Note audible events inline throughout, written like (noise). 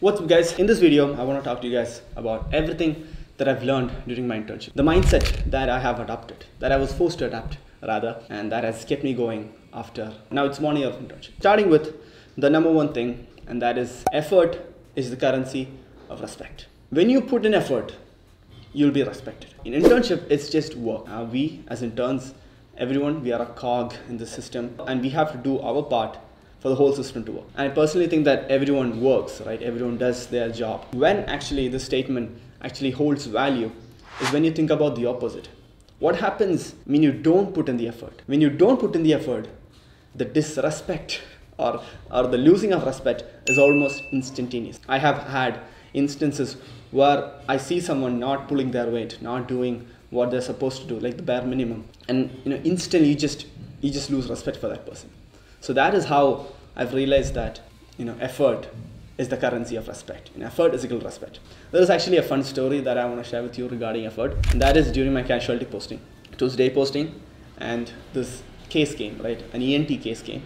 What's up guys? In this video, I want to talk to you guys about everything that I've learned during my internship. The mindset that I have adopted, that I was forced to adapt rather, and that has kept me going after now it's one year of internship. Starting with the number one thing, and that is effort is the currency of respect. When you put in effort, you'll be respected. In internship, it's just work. Uh, we as interns, everyone, we are a cog in the system, and we have to do our part for the whole system to work. And I personally think that everyone works, right? Everyone does their job. When actually the statement actually holds value is when you think about the opposite. What happens when you don't put in the effort? When you don't put in the effort, the disrespect or, or the losing of respect is almost instantaneous. I have had instances where I see someone not pulling their weight, not doing what they're supposed to do, like the bare minimum, and you know, instantly you just you just lose respect for that person. So that is how I've realized that you know effort is the currency of respect. And effort is equal to respect. There is actually a fun story that I want to share with you regarding effort, and that is during my casualty posting. It was day posting, and this case came, right? An ENT case came.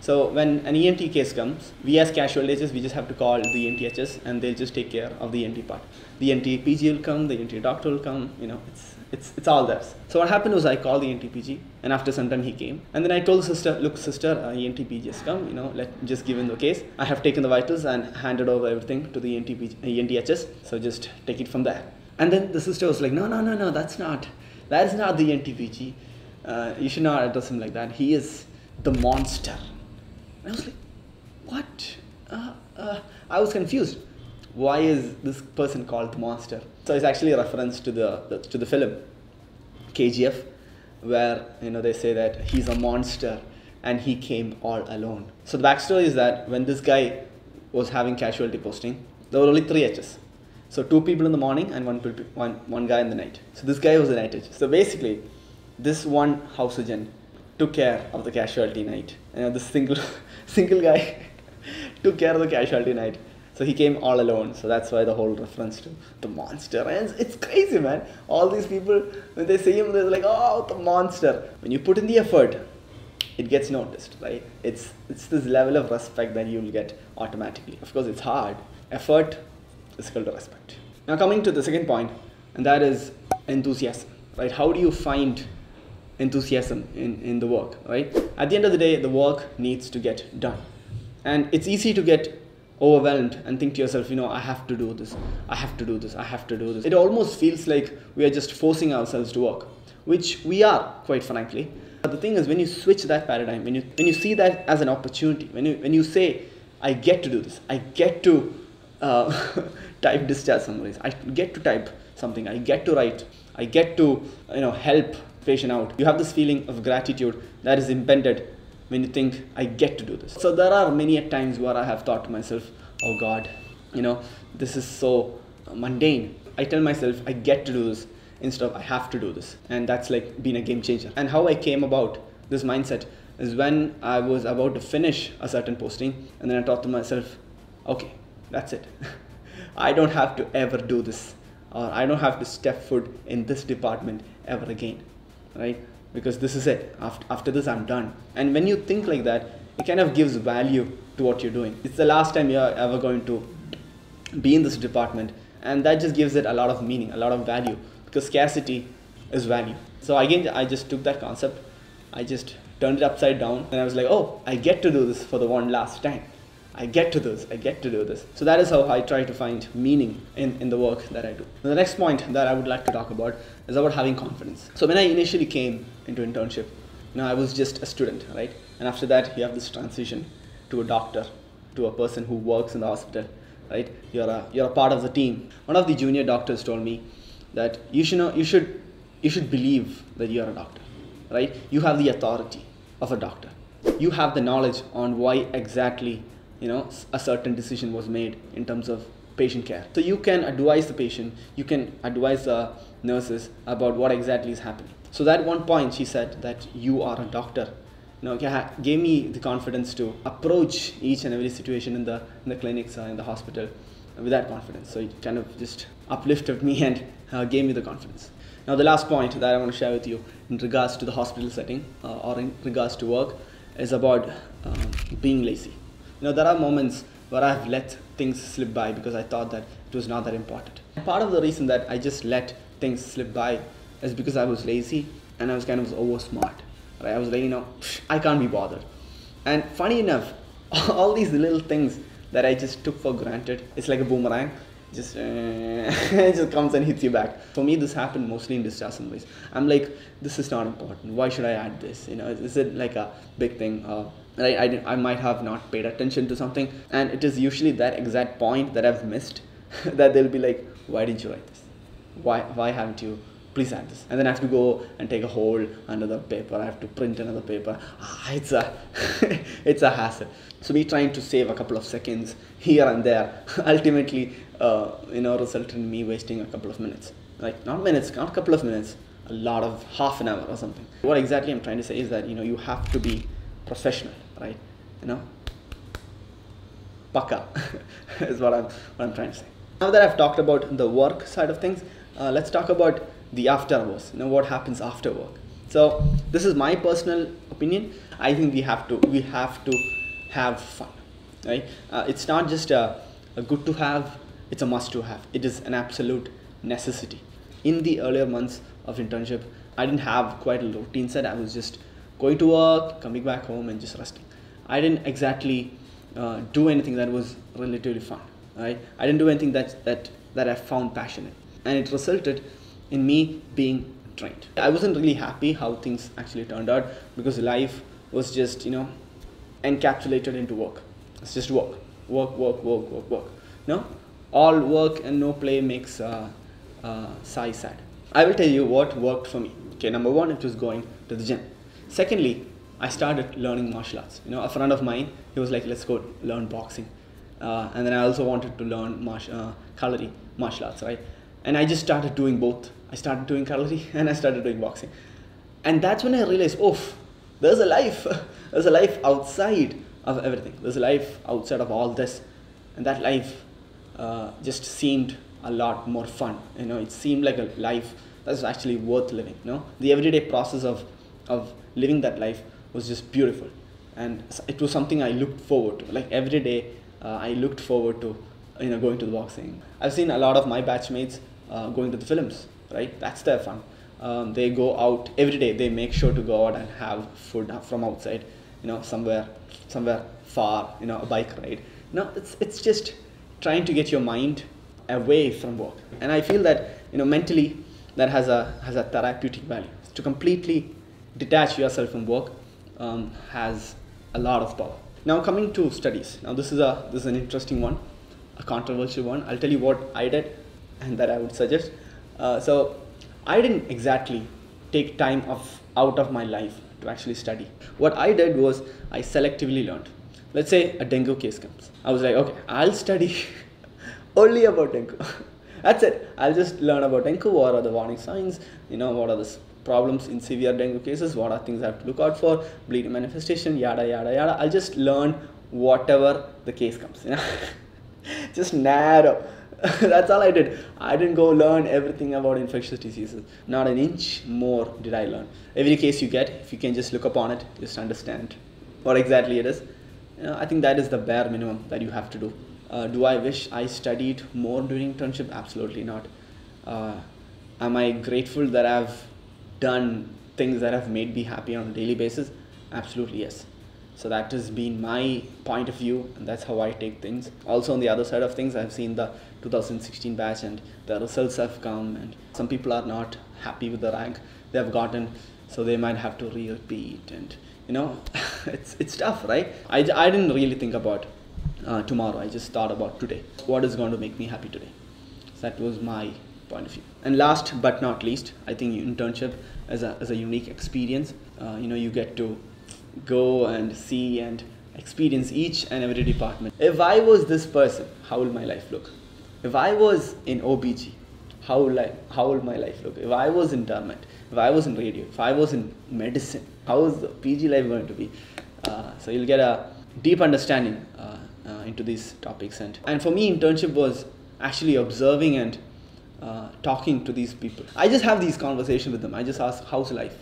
So when an ENT case comes, we as casualties, we just have to call the ENTHS and they'll just take care of the ENT part. The ENT PG will come, the ENT doctor will come, you know, it's, it's, it's all theirs. So what happened was I called the ENT PG and after some time he came. And then I told the sister, look sister, uh, ENT PG has come, you know, let just give him the case. I have taken the vitals and handed over everything to the ENT PG, uh, ENTHS. So just take it from there. And then the sister was like, no, no, no, no, that's not, that is not the ENT PG. Uh, you should not address him like that. He is the monster. And I was like, what? Uh, uh, I was confused. Why is this person called the monster? So it's actually a reference to the, the to the film KGF, where you know they say that he's a monster and he came all alone. So the backstory is that when this guy was having casualty posting, there were only three H's. So two people in the morning and one, one, one guy in the night. So this guy was the night H. So basically, this one house agent took care of the casualty night. You know, this single (laughs) single guy (laughs) took care of the casualty night. So he came all alone. So that's why the whole reference to the monster. And it's, crazy, man. All these people, when they see him, they're like, oh, the monster. When you put in the effort, it gets noticed, right? It's, it's this level of respect that you'll get automatically. Of course, it's hard. Effort is to respect. Now, coming to the second point, and that is enthusiasm, right? How do you find enthusiasm in, in the work, right? At the end of the day, the work needs to get done. And it's easy to get overwhelmed and think to yourself, you know, I have to do this, I have to do this, I have to do this. It almost feels like we are just forcing ourselves to work, which we are, quite frankly. But the thing is, when you switch that paradigm, when you, when you see that as an opportunity, when you, when you say, I get to do this, I get to uh, (laughs) type discharge summaries, I get to type something, I get to write, I get to, you know, help patient out. You have this feeling of gratitude that is embedded when you think, I get to do this. So there are many times where I have thought to myself, oh God, you know, this is so mundane. I tell myself, I get to do this instead of I have to do this. And that's like being a game changer. And how I came about this mindset is when I was about to finish a certain posting, and then I thought to myself, okay, that's it. (laughs) I don't have to ever do this, or I don't have to step foot in this department ever again right? Because this is it. After, after this, I'm done. And when you think like that, it kind of gives value to what you're doing. It's the last time you're ever going to be in this department. And that just gives it a lot of meaning, a lot of value. Because scarcity is value. So again, I just took that concept. I just turned it upside down. And I was like, oh, I get to do this for the one last time. I get to this, I get to do this. So that is how I try to find meaning in, in the work that I do. The next point that I would like to talk about is about having confidence. So when I initially came into internship, you know, I was just a student, right? And after that, you have this transition to a doctor, to a person who works in the hospital, right? You're a, you're a part of the team. One of the junior doctors told me that you should know, you should, you should believe that you're a doctor, right? You have the authority of a doctor. You have the knowledge on why exactly you know a certain decision was made in terms of patient care. So you can advise the patient you can advise the nurses about what exactly is happening. So that one point she said that you are a doctor. Know gave me the confidence to approach each and every situation in the in the clinics or in the hospital with that confidence. So it kind of just uplifted me (laughs) and uh, gave me the confidence. Now the last point that i want to share with you in regards to the hospital setting uh, or in regards to work is about um, being lazy you know, there are moments where I've let things slip by because I thought that it was not that important. Part of the reason that I just let things slip by is because I was lazy and I was kind of over smart. Right? I was like, you know, (sniffs) I can't be bothered. And funny enough, (laughs) all these little things that I just took for granted, it's like a boomerang. Just (laughs) uh, just comes and hits you back. For me, this happened mostly in disaster ways. I'm like, this is not important. Why should I add this? You know, is it like a big thing? Uh, I, I, I might have not paid attention to something, and it is usually that exact point that I've missed (laughs) that they'll be like, why didn't you write this? Why why haven't you? Please add this. And then i have to go and take a hole another paper. I have to print another paper. Ah, it's a (laughs) it's a hassle. So me trying to save a couple of seconds here and there. (laughs) Ultimately uh, you know resulted in me wasting a couple of minutes. Like not minutes not a couple of minutes a lot of half an hour or something. What exactly i'm trying to say is that you know you have to be professional right? You know? Paka (laughs) is what i'm what i'm trying to say. Now that i've talked about the work side of things uh, let's talk about the after hours you know what happens after work. So this is my personal opinion. I think we have to we have to have fun right? Uh, it's not just a, a good to have it's a must to have. It is an absolute necessity. In the earlier months of internship i didn't have quite a routine set. I was just going to work coming back home and just resting i didn't exactly uh, do anything that was relatively fun right i didn't do anything that that that i found passionate and it resulted in me being drained. I wasn't really happy how things actually turned out because life was just, you know, encapsulated into work. It's just work, work, work, work, work, work. No, all work and no play makes uh, uh, Sai sad. I will tell you what worked for me. Okay, number one, it was going to the gym. Secondly, I started learning martial arts. You know, a friend of mine, he was like, let's go learn boxing. Uh, and then I also wanted to learn uh, Kalari martial arts, right? And I just started doing both I started doing karate (laughs) and I started doing boxing. And that's when I realized, oh, there's a life. (laughs) there's a life outside of everything. There's a life outside of all this. And that life uh, just seemed a lot more fun. You know, it seemed like a life that's actually worth living. You know, the everyday process of, of living that life was just beautiful. And it was something I looked forward to. Like every day, uh, I looked forward to, you know, going to the boxing. I've seen a lot of my batchmates uh, going to the films right? That's their fun. Um, they go out every day. They make sure to go out and have food from outside, you know, somewhere, somewhere far, you know, a bike ride. No, it's it's just trying to get your mind away from work. And I feel that you know mentally that has a has a therapeutic value. To completely detach yourself from work um, has a lot of power. Now coming to studies. Now this is a this is an interesting one, a controversial one. I'll tell you what I did and that I would suggest. Uh, so I didn't exactly take time of out of my life to actually study. What I did was I selectively learned. Let's say a dengue case comes. I was like, okay, I'll study (laughs) only about dengue. (laughs) That's it. I'll just learn about dengue. What are the warning signs? You know, what are the problems in severe dengue cases? What are things I have to look out for? Bleeding manifestation, yada yada yada. I'll just learn whatever the case comes. You know, (laughs) just narrow. (laughs) That's all I did. I didn't go learn everything about infectious diseases. Not an inch more did I learn. Every case you get, if you can just look upon it, just understand what exactly it is. You know, I think that is the bare minimum that you have to do. Uh, do I wish I studied more during internship? Absolutely not. Uh, am I grateful that I've done things that have made me happy on a daily basis? Absolutely yes. So that has been my point of view, and that's how I take things. Also, on the other side of things, I've seen the 2016 batch, and the results have come, and some people are not happy with the rank they have gotten, so they might have to re-repeat, and you know, (laughs) it's it's tough, right? I, I didn't really think about uh, tomorrow. I just thought about today. What is going to make me happy today? So that was my point of view. And last but not least, I think internship is a, is a unique experience. Uh, you know, you get to go and see and experience each and every department. If I was this person, how will my life look? If I was in OBG, how will, I, how will my life look? If I was in dermat, if I was in radio, if I was in medicine, how is the PG life going to be? Uh, so you'll get a deep understanding uh, uh, into these topics. And, and for me, internship was actually observing and uh, talking to these people. I just have these conversations with them. I just ask, how's life?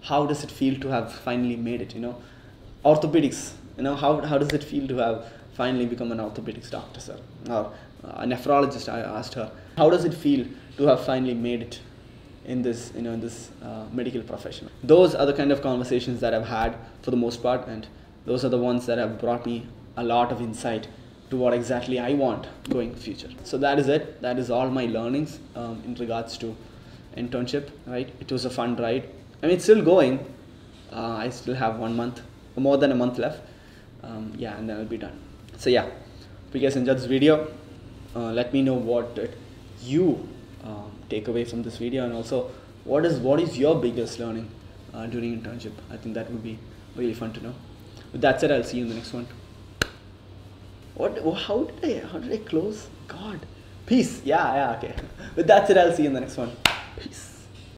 how does it feel to have finally made it you know orthopedics you know how, how does it feel to have finally become an orthopedics doctor, sir, or a nephrologist. I asked her, how does it feel to have finally made it in this, you know, in this uh, medical profession? Those are the kind of conversations that I've had for the most part, and those are the ones that have brought me a lot of insight to what exactly I want going future. So that is it. That is all my learnings um, in regards to internship. Right? It was a fun ride. I mean, it's still going. Uh, I still have one month, more than a month left. Um, yeah, and then I'll be done. So yeah, if you guys enjoyed this video, uh, let me know what did you um, take away from this video, and also what is what is your biggest learning uh, during internship. I think that would be really fun to know. With that said, I'll see you in the next one. What? How did I? How did I close? God. Peace. Yeah. Yeah. Okay. With that said, I'll see you in the next one. Peace.